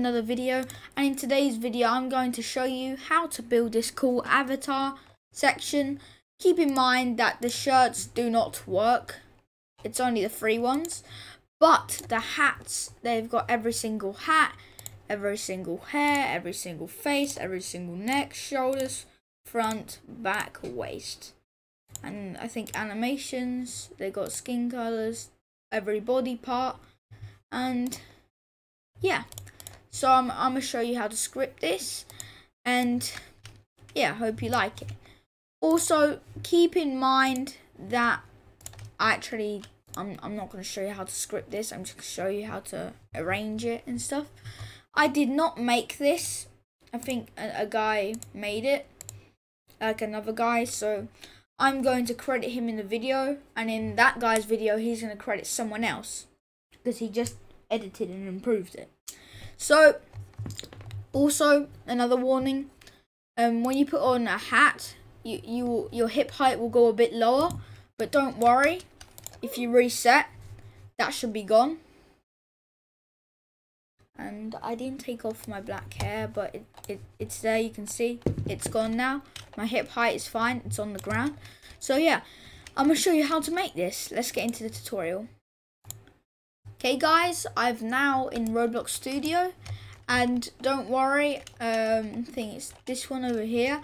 another video and in today's video I'm going to show you how to build this cool avatar section. Keep in mind that the shirts do not work. It's only the free ones. But the hats they've got every single hat every single hair every single face every single neck shoulders front back waist. And I think animations they've got skin colors every body part. And yeah so I'm, I'm going to show you how to script this. And yeah, hope you like it. Also, keep in mind that actually, I'm, I'm not going to show you how to script this. I'm just going to show you how to arrange it and stuff. I did not make this. I think a, a guy made it. Like another guy. So I'm going to credit him in the video. And in that guy's video, he's going to credit someone else. Because he just edited and improved it. So, also another warning: um, when you put on a hat, you you your hip height will go a bit lower, but don't worry. If you reset, that should be gone. And I didn't take off my black hair, but it, it it's there. You can see it's gone now. My hip height is fine. It's on the ground. So yeah, I'm gonna show you how to make this. Let's get into the tutorial. Okay guys, I've now in Roblox Studio and don't worry, um, I think it's this one over here.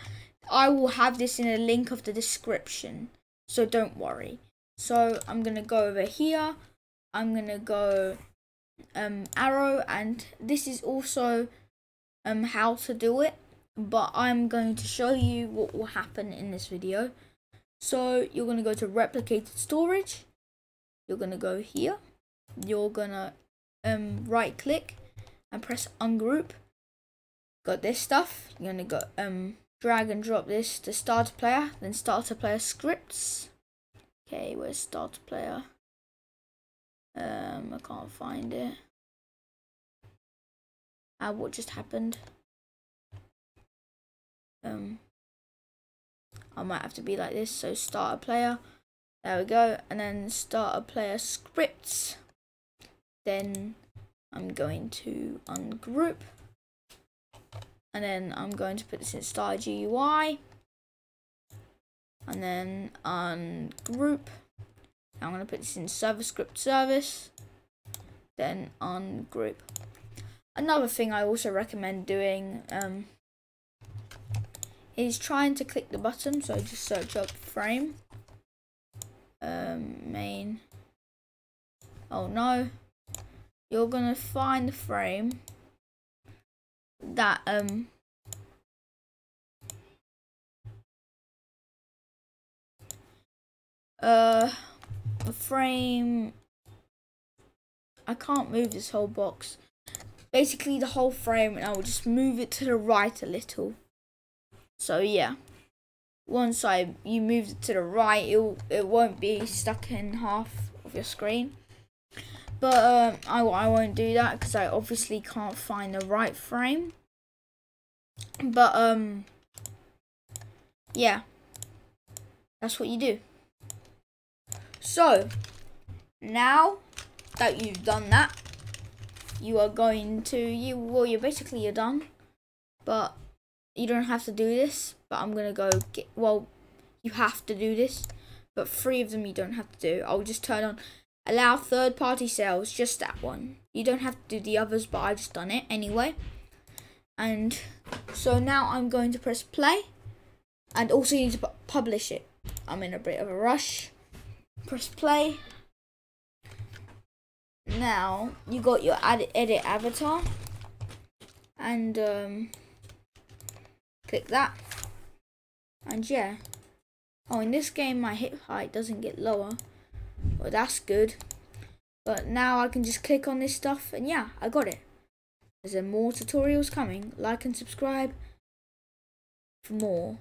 I will have this in a link of the description, so don't worry. So I'm to go over here, I'm to go um, arrow and this is also um, how to do it, but I'm going to show you what will happen in this video. So you're to go to replicated storage, you're to go here you're gonna um, right click and press ungroup. Got this stuff. You're gonna go um, drag and drop this to start player, then start player scripts. Okay, where's start player? Um, I can't find it. Uh, what just happened? Um, I might have to be like this. So start a player. There we go, and then start a player scripts then I'm going to ungroup. And then I'm going to put this in star GUI and then ungroup. I'm going to put this in server script service. Then ungroup. Another thing I also recommend doing um, is trying to click the button so just search up frame. Um, main. Oh no you're gonna find the frame that um uh frame I can't move this whole box. Basically the whole frame and I will just move it to the right a little. So yeah. Once I you move it to the right it it won't be stuck in half of your screen but um, I, I won't do that because I obviously can't find the right frame. But, um, yeah, that's what you do. So, now that you've done that, you are going to, you well, you're basically you're done. But you don't have to do this. But I'm going to go get, well, you have to do this. But three of them you don't have to do. I'll just turn on Allow third party sales, just that one. You don't have to do the others, but I've just done it anyway. And so now I'm going to press play. And also you need to publish it. I'm in a bit of a rush. Press play. Now you got your edit, edit avatar. And um, click that. And yeah. Oh, in this game my hip height doesn't get lower. Well, that's good. But now I can just click on this stuff and yeah, I got it. There's more tutorials coming. Like and subscribe for more.